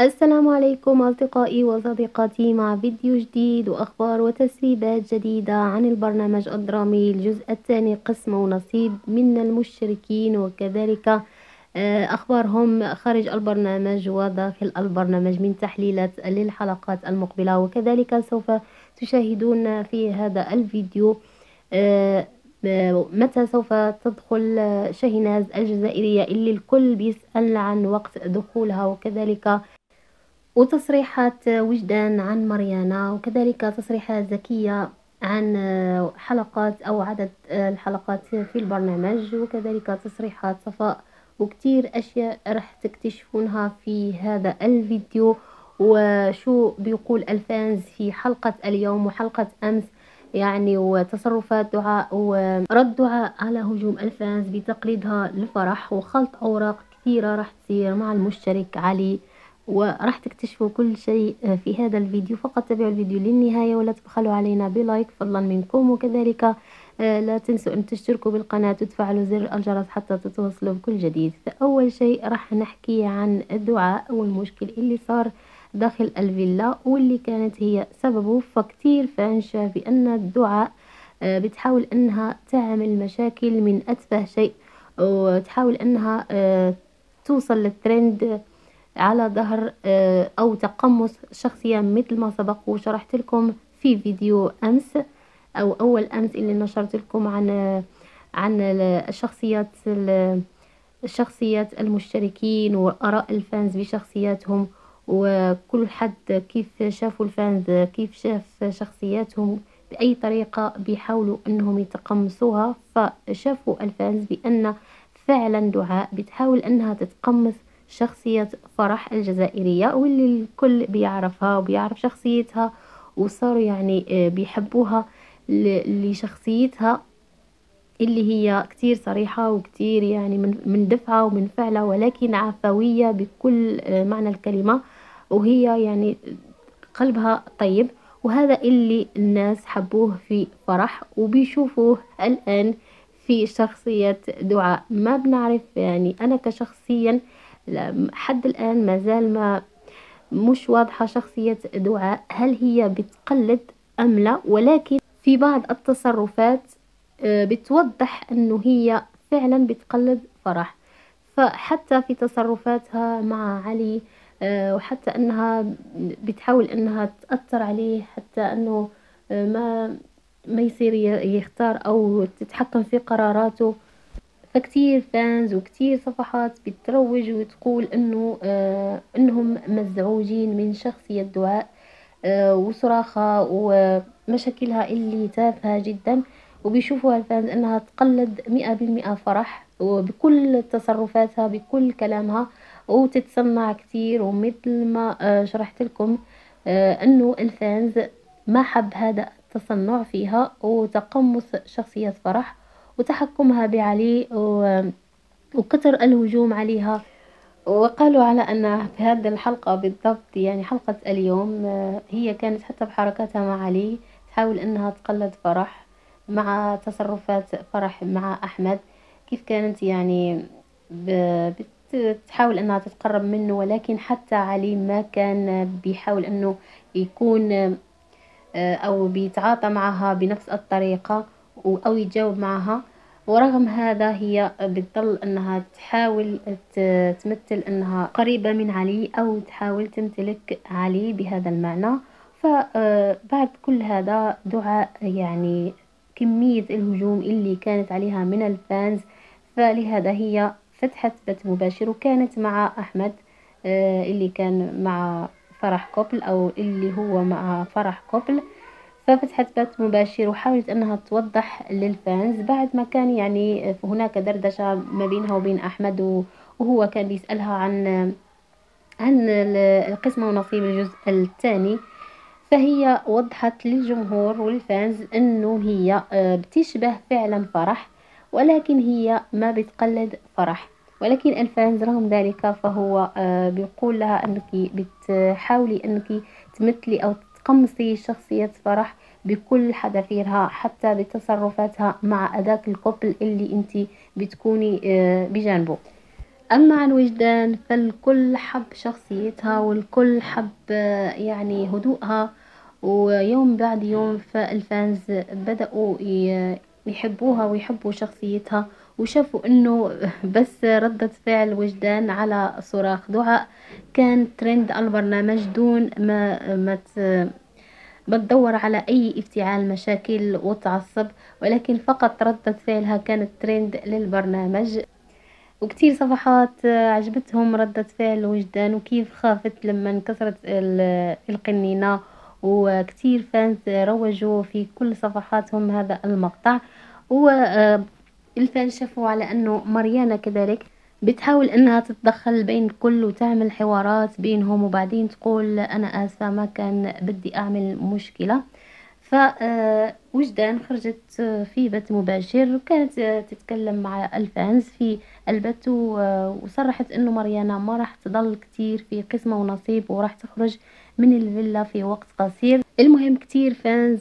السلام عليكم أصدقائي وصديقاتي مع فيديو جديد وأخبار وتسريبات جديدة عن البرنامج الدرامي. الجزء الثاني قسم ونصيب من المشتركين وكذلك آه، أخبارهم خارج البرنامج وداخل البرنامج من تحليلات للحلقات المقبلة. وكذلك سوف تشاهدون في هذا الفيديو آه، متى سوف تدخل شاهناز الجزائرية. اللي الكل بيسأل عن وقت دخولها. وكذلك وتصريحات وجدان عن مريانا وكذلك تصريحات زكية عن حلقات أو عدد الحلقات في البرنامج وكذلك تصريحات صفاء وكتير أشياء راح تكتشفونها في هذا الفيديو. وشو بيقول الفانز في حلقة اليوم وحلقة أمس يعني وتصرفات دعاء ورد دعاء على هجوم الفانز بتقليدها للفرح وخلط أوراق كثيرة راح تصير مع المشترك علي. وراح تكتشفوا كل شيء في هذا الفيديو. فقط تابعوا الفيديو للنهاية ولا تبخلوا علينا بلايك فضلا منكم. وكذلك آه، لا تنسوا أن تشتركوا بالقناة وتفعلوا زر الجرس حتى تتواصلوا بكل جديد. فأول شيء راح نحكي عن الدعاء والمشكل اللي صار داخل الفيلا واللي كانت هي سببه. فكتير فان شاف بأن الدعاء آه، بتحاول أنها تعمل مشاكل من أتفه شيء وتحاول أنها آه، توصل للترند. على ظهر آه، أو تقمص شخصية مثل ما سبق وشرحت لكم في فيديو أمس أو أول أمس اللي نشرت لكم عن عن الشخصيات الشخصيات المشتركين وآراء ال fans بشخصياتهم وكل حد كيف شافوا ال fans كيف شاف شخصياتهم بأي طريقة بيحاولوا أنهم يتقمصوها فشافوا ال fans بأن فعلا دعاء بتحاول أنها تتقمص شخصية فرح الجزائرية واللي الكل بيعرفها وبيعرف شخصيتها وصاروا يعني آه، بيحبوها لشخصيتها اللي هي كتير صريحة وكتير يعني من دفعة ومن فعلة ولكن عفوية بكل آه، معنى الكلمة وهي يعني قلبها طيب. وهذا اللي الناس حبوه في فرح وبيشوفوه الآن في شخصية دعاء. ما بنعرف يعني أنا كشخصيا حد الآن ما زال ما مش واضحة شخصية دعاء هل هي بتقلد أم لا. ولكن في بعض التصرفات آه، بتوضح أنه هي فعلا بتقلد فرح. فحتى في تصرفاتها مع علي آه، وحتى أنها بتحاول أنها تأثر عليه حتى أنه آه، ما ما يصير يختار أو تتحكم في قراراته. فكتير فانز وكتير صفحات بتروج وتقول إنه آه إنهم مزعوجين من شخصية دعاء آه وصراخة ومشاكلها اللي تافهة جدا وبيشوفوا الفانز إنها تقلد مئة بالمئة فرح وبكل تصرفاتها بكل كلامها وتتصنع كتير. ومثل ما آه شرحت لكم آه إنه الفانز ما حب هذا التصنع فيها وتقمص شخصية فرح. وتحكمها بعلي وكثر الهجوم عليها. وقالوا على أن في هذه الحلقة بالضبط يعني حلقة اليوم آه، هي كانت حتى بحركاتها مع علي تحاول أنها تقلد فرح مع تصرفات فرح مع أحمد. كيف كانت يعني؟ بتحاول أنها تتقرب منه ولكن حتى علي ما كان بيحاول أنه يكون آه، أو بيتعاطى معها بنفس الطريقة أو يتجاوب معها. ورغم هذا هي بتضل أنها تحاول تمثل أنها قريبة من علي أو تحاول تمتلك علي بهذا المعنى. فبعد كل هذا دعاء يعني كمية الهجوم اللي كانت عليها من الفانز فلهذا هي فتحت بث مباشر وكانت مع أحمد آه، اللي كان مع فرح couple أو اللي هو مع فرح couple. ففتحت بث مباشر وحاولت أنها توضح لل fans بعد ما كان يعني هناك دردشة ما بينها وبين أحمد وهو كان بيسألها عن عن القسمة ونصيب الجزء الثاني. فهي وضحت للجمهور وال fans إنه هي آه، بتشبه فعلا فرح ولكن هي ما بتقلد فرح. ولكن ال fans رغم ذلك فهو آه، بيقول لها إنك بتحاولي إنك تمثلي أو تقمصي شخصية فرح بكل حذافيرها حتى بتصرفاتها مع أداك ال couple اللي أنت بتكوني آه، بجانبه. أما عن وجدان فالكل حب شخصيتها والكل حب يعني هدوءها. ويوم بعد يوم فال fans بدأوا يحبوها ويحبوا شخصيتها وشافوا إنه بس ردة فعل وجدان على صراخ. دعاء كان ترند البرنامج دون ما ما بتدور على أي افتعال مشاكل وتعصب ولكن فقط ردة فعلها كانت ترند للبرنامج. وكتير صفحات عجبتهم ردة فعل وجدان وكيف خافت لما انكسرت القنينة. وكتير فانز روجوا في كل صفحاتهم هذا المقطع. والفانز شافوا على أنه مريانا كذلك. بتحاول إنها تتدخل بين الكل وتعمل حوارات بينهم وبعدين تقول أنا آسفة ما كان بدي أعمل مشكلة. فوجدان خرجت في بث مباشر وكانت تتكلم مع الفانز في البث وصرحت إنه مريانا ما راح تضل كتير في قسمة ونصيب وراح تخرج من الفيلا في وقت قصير. المهم كتير فانز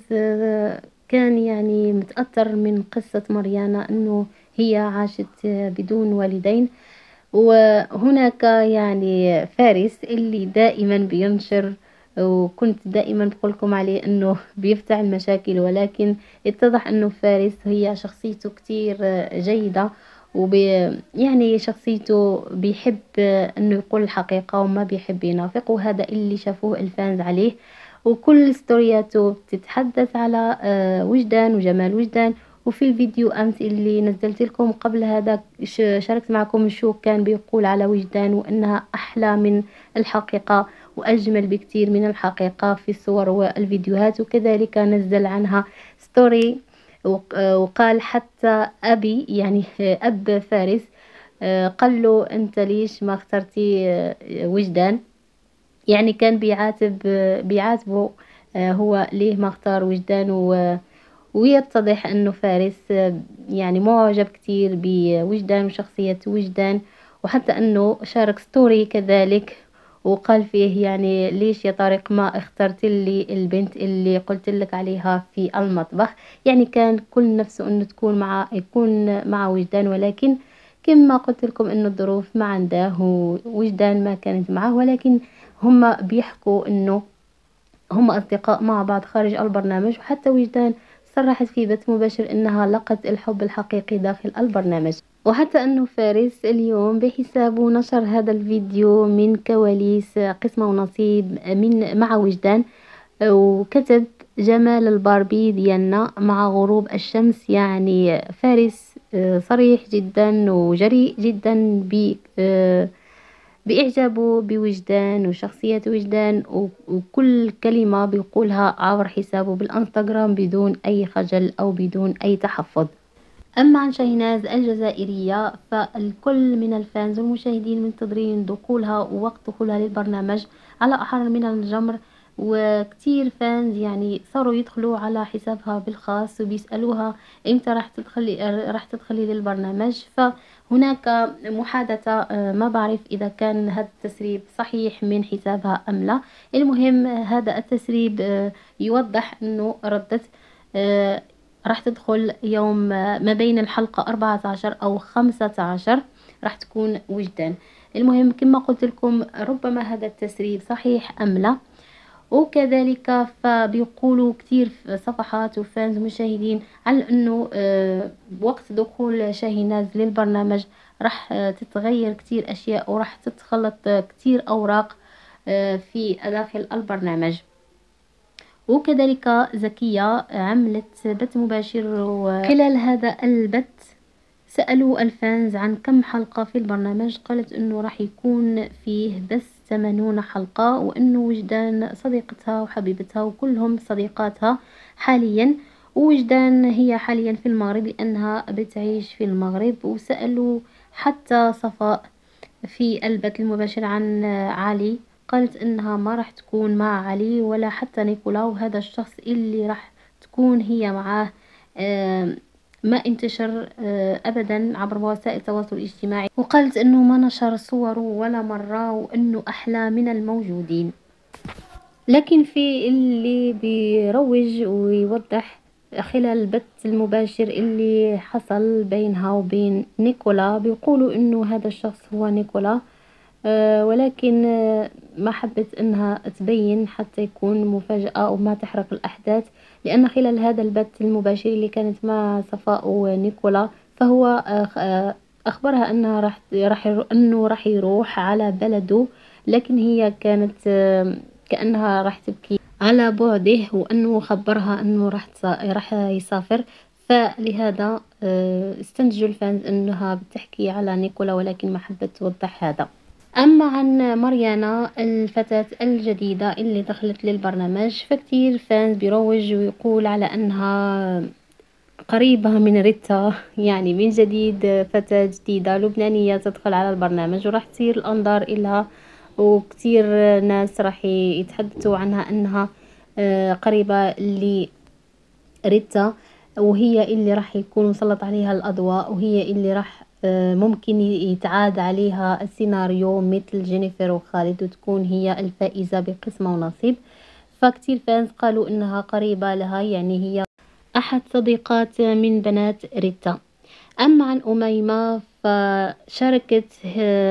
كان يعني متأثر من قصة مريانا إنه هي عاشت بدون والدين. وهناك يعني فارس اللي دائما بينشر وكنت دائما بقولكم عليه إنه بيفتح المشاكل ولكن اتضح إنه فارس هي شخصيته كتير جيدة وبي يعني شخصيته بيحب إنه يقول الحقيقة وما بيحب ينافق وهذا اللي شافوه ال fans عليه. وكل ستورياته تتحدث على وجدان وجمال وجدان. وفي الفيديو أمس اللي نزلت لكم قبل هذا شاركت معكم شو كان بيقول على وجدان وإنها أحلى من الحقيقة وأجمل بكثير من الحقيقة في الصور والفيديوهات. وكذلك نزل عنها story وقال حتى أبي يعني أب فارس قال له أنت ليش ما اخترتي وجدان؟ يعني كان بيعاتب بيعاتبه هو ليه ما اختار وجدان و ويتضح إنه فارس يعني معجب كتير بوجدان وشخصية وجدان وحتى إنه شارك ستوري كذلك وقال فيه يعني ليش يا طارق ما اخترت لي البنت اللي قلت لك عليها في المطبخ؟ يعني كان كل نفسه إنه تكون مع يكون مع وجدان ولكن كما قلت لكم إنه الظروف ما عنده ووجدان ما كانت معه ولكن هم بيحكوا إنه هم أصدقاء مع بعض خارج البرنامج وحتى وجدان صرحت في بث مباشر إنها لقت الحب الحقيقي داخل البرنامج. وحتى إنه فارس اليوم بحسابه نشر هذا الفيديو من كواليس قسمة ونصيب من مع وجدان وكتب جمال الباربي ديالنا مع غروب الشمس. يعني فارس صريح جدا وجريء جدا ب بإعجابه بوجدان وشخصية وجدان وكل كلمة بيقولها عبر حسابه بالإنستغرام بدون أي خجل أو بدون أي تحفظ. أما عن شاهناز الجزائرية فالكل من الفانز والمشاهدين منتظرين دخولها ووقت دخولها للبرنامج على أحر من الجمر وكتير فانز يعني صاروا يدخلوا على حسابها بالخاص وبيسألوها إمتى راح تدخلي راح تدخلي للبرنامج. فهناك محادثة ما بعرف إذا كان هذا التسريب صحيح من حسابها أم لا. المهم هذا التسريب يوضح أنه ردت راح تدخل يوم ما بين الحلقة 14 أو 15 راح تكون وجدان المهم كما قلت لكم ربما هذا التسريب صحيح أم لا. وكذلك فبيقولوا كتير في صفحات وفانز مشاهدين على إنه وقت دخول شاهيناز للبرنامج راح تتغير كتير أشياء وراح تتخلط كتير أوراق في داخل البرنامج. وكذلك زكية عملت بث مباشر وخلال هذا البث سألوا الفانز عن كم حلقة في البرنامج. قالت إنه راح يكون فيه بس ثمانون حلقة وإنه وجدان صديقتها وحبيبتها وكلهم صديقاتها حاليا ووجدان هي حاليا في المغرب لأنها بتعيش في المغرب. وسألوا حتى صفاء في البث المباشر عن علي. قالت إنها ما راح تكون مع علي ولا حتى نيكولا وهذا الشخص اللي راح تكون هي معاه. ما انتشر ابدا عبر وسائل التواصل الاجتماعي. وقالت إنه ما نشر صوره ولا مرة وإنه أحلى من الموجودين. لكن في اللي بيروج ويوضح خلال البث المباشر اللي حصل بينها وبين نيكولا بيقولوا إنه هذا الشخص هو نيكولا آه، ولكن آه، ما حبت إنها تبين حتى يكون مفاجأة وما تحرق الأحداث لأن خلال هذا البث المباشر اللي كانت مع صفاء ونيكولا فهو آه، أخبرها إنها راح راح إنه راح يروح على بلده لكن هي كانت كأنها راح تبكي على بعده وإنه خبرها إنه راح راح يسافر. فلهذا استنتجوا الفانز إنها بتحكي على نيكولا ولكن ما حبت توضح هذا. أما عن مريانا الفتاة الجديدة اللي دخلت للبرنامج فكتير فانز بيروج ويقول على أنها قريبة من ريتا. يعني من جديد فتاة جديدة لبنانية تدخل على البرنامج وراح تصير الأنظار إلها. وكتير ناس راح يتحدثوا عنها أنها آه، قريبة لريتا وهي اللي راح يكون مسلط عليها الأضواء وهي اللي راح ممكن يتعاد عليها السيناريو مثل جينيفر وخالد وتكون هي الفائزة بقسمة ونصيب. فكتير fans قالوا إنها قريبة لها يعني هي أحد صديقات من بنات ريتا. اما عن أميمة فشاركت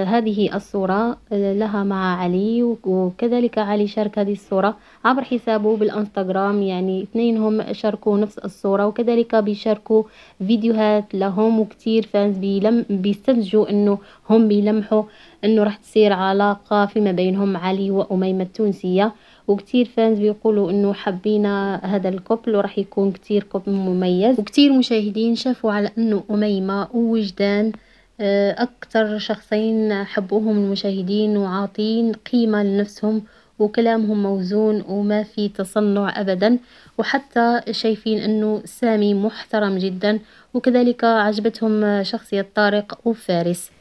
هذه الصورة لها مع علي وكذلك علي شارك هذه الصورة عبر حسابه بالإنستغرام. يعني اثنينهم شاركوا نفس الصورة وكذلك بيشاركوا فيديوهات لهم وكتير fans بيلم بيستنتجوا إنه هم بيلمحوا إنه راح تصير علاقة فيما بينهم علي وأميمة التونسية. وكتير fans بيقولوا إنه حبينا هذا ال couple وراح يكون كتير couple مميز. وكتير مشاهدين شافوا على إنه أميمة ووجدان آه، أكتر شخصين حبوهم المشاهدين وعاطين قيمة لنفسهم وكلامهم موزون وما في تصنع أبدا. وحتى شايفين أنه سامي محترم جدا وكذلك عجبتهم شخصية طارق وفارس.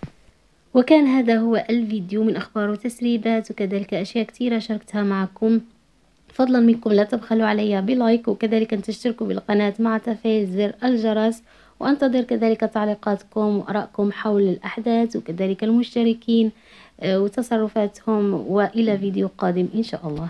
وكان هذا هو الفيديو من أخبار وتسريبات وكذلك أشياء كثيرة شاركتها معكم. فضلا منكم لا تبخلوا علي بلايك وكذلك أن تشتركوا بالقناة مع تفعيل زر الجرس وأنتظر كذلك تعليقاتكم وأراءكم حول الأحداث وكذلك المشتركين آه، وتصرفاتهم وإلى فيديو قادم إن شاء الله.